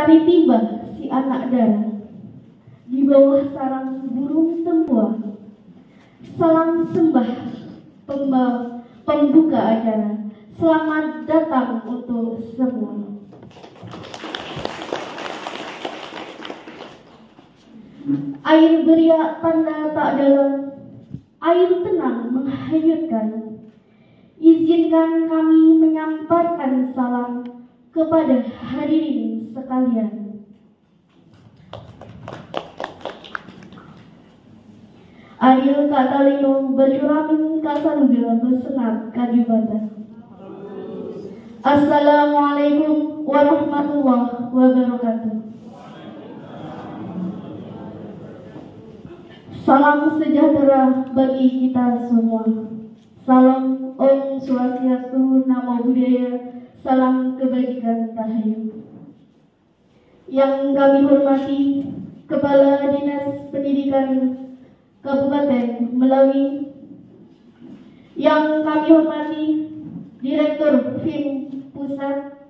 Cari timbah si anak darah di bawah sarang burung tempua. Salam sembah pembawa, pembuka acara. Selamat datang untuk semua. Air beriak tanda tak dalam, air tenang menghanyutkan. Izinkan kami menyampaikan salam kepada hadirin sekalian. Adil Katalino berjuramin kasaruga bersenat kadibata. Assalamualaikum warahmatullahi wabarakatuh. Salam sejahtera bagi kita semua. Salam Om Swastiastu, Namo Buddhaya, salam kebajikan Rahayu. Yang kami hormati Kepala Dinas Pendidikan Kabupaten Melawi, yang kami hormati Direktur FIM Pusat,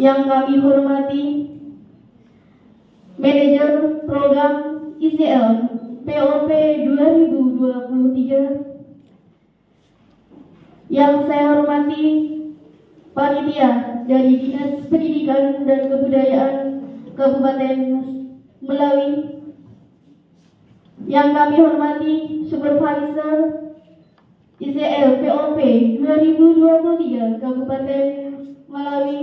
yang kami hormati Manajer Program ICL POP 2023 yang saya hormati panitia dari Dinas Pendidikan dan Kebudayaan Kabupaten Melawi yang kami hormati Supervisor ICL POP 2023 Kabupaten Melawi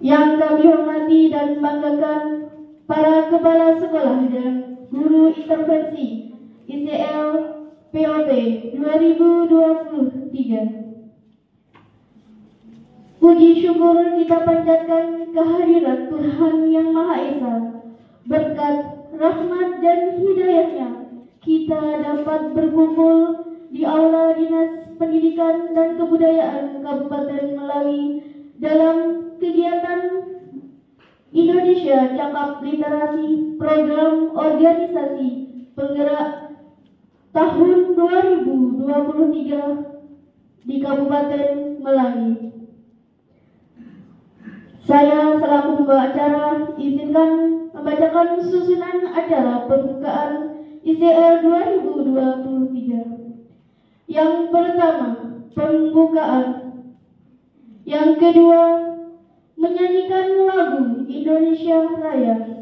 yang kami hormati dan banggakan para kepala sekolah dan guru intervensi ICL POP 2023. Puji syukur kita panjatkan kehadiran Tuhan Yang Maha Esa. Berkat rahmat dan hidayahnya, kita dapat berkumpul di Aula Dinas Pendidikan dan Kebudayaan Kabupaten Melawi dalam kegiatan Indonesia Cakap Literasi Program Organisasi Penggerak tahun 2023 di Kabupaten Melawi. Saya selaku pembawa acara izinkan membacakan susunan acara pembukaan ICL 2023. Yang pertama, pembukaan. Yang kedua, menyanyikan lagu Indonesia Raya.